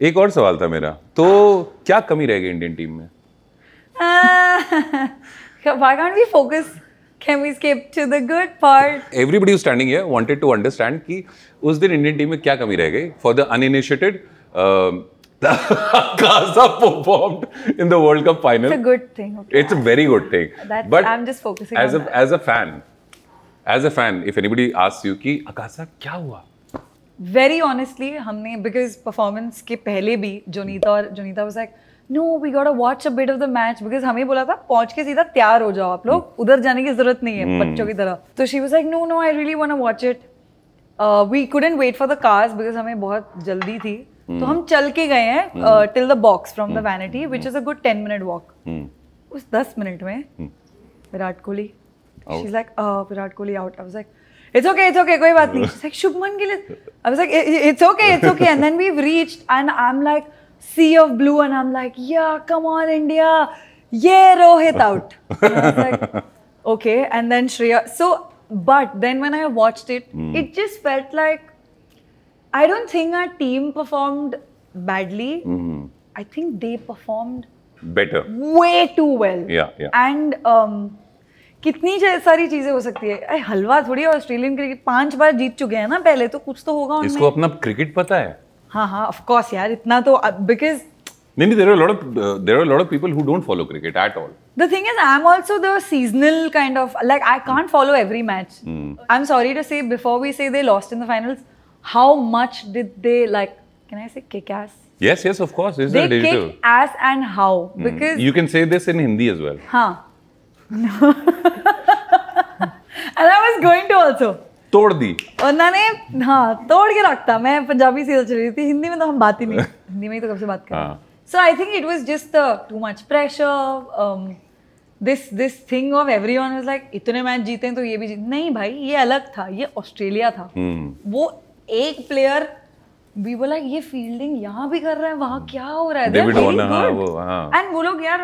एक और सवाल था मेरा तो क्या कमी रह गई इंडियन टीम में Why can't we focus? Can we skip to the good part? Everybody standing here wanted to understand कि उस दिन इंडियन टीम में क्या कमी रह गई for the uninitiated Gaza performed in the World Cup final. It's a good thing. Okay. It's a very good thing. That's- but I'm just focusing as on a that. as a fan, as a fan, if anybody asks you कि अकासा क्या हुआ? Very honestly हमने because performance के पहले भी जोनीता और Jonita was like no we got a watch a bit of the match because हमें बोला था पहुँच के सीधा तैयार हो जाओ आप लोग उधर जाने की ज़रूरत नहीं है hmm. बच्चों की तरह. तो she was like no no I really want watch it we couldn't wait for the cars because हमें बहुत जल्दी थी। hmm. तो हम चल के गए हैं till the box from the vanity which is a good ten minute walk उस दस मिनट में hmm. Virat Kohli uh, Virat Kohli out I was like it's okay, it's okay, koi baat. She's like, Shubman. I was like, it's okay, it's okay. And then we've reached, and I'm like, sea of blue, and I'm like, yeah, come on, India. Yeah, Rohit out. And I was like, okay. And then Shreya. So, but then when I watched it, mm. it just felt like I don't think our team performed badly. Mm. I think they performed better, way too well. Yeah, yeah. And um, कितनी सारी चीज़ें हो सकती है। अरे हलवा थोड़ी Australian cricket पाँच बार जीत चुके हैं ना पहले तो कुछ तो होगा इसको अपना क्रिकेट पता है? हाँ हाँ ऑफकोर्स यार इतना तो बिकॉज़ नहीं नहीं there are lot of there are lot of people who don't follow cricket at all the thing is I am also the seasonal kind of like I can't follow every match I am sorry to say before we say they lost in the finals how much did they like can I say kick ass yes yes of course is the digital they kick ass and how because you can say this in Hindi as well हाँ and I was going to also तोड़ दी. उन्होंने हाँ तोड़ के रखता मैं Punjabi serial चल रही थी हिंदी में तो हम बात ही नहीं हिंदी में ही तो कब से बात कर. So I think it was just too much pressure this this thing of everyone was like इतने मैच जीते हैं तो ये भी जीत नहीं भाई ये अलग था ये ऑस्ट्रेलिया था hmm. वो एक प्लेयर वी बोला ये फील्डिंग यहाँ भी कर रहा है वहाँ क्या हो रहा है David हाँ, वो, हाँ. एंड वो लोग यार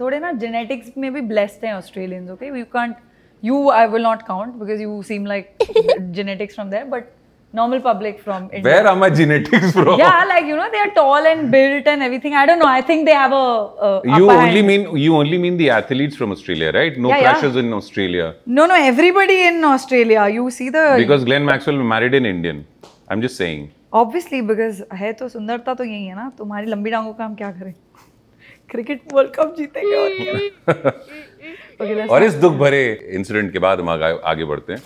थोड़े ना जेनेटिक्स में भी ब्लेस्ड हैं Australians okay we can't you I will not count because you seem like genetics from there but normal public from India. Where are my genetics from? Yeah, like you know, they are tall and built and everything. I don't know. I think they have a. a You only hand. mean you only mean the athletes from Australia, right? No Yeah, crashes yeah. in Australia No, no. Everybody in Australia, you see the. because Glenn Maxwell married an Indian. I'm just saying. Obviously, because है तो सुंदरता तो यही है ना तुम्हारी लंबी टांगों का हम क्या करें क्रिकेट वर्ल्ड कप जीतेंगे और okay, और इस दुख भरे इंसिडेंट के बाद हम आगे आगे बढ़ते हैं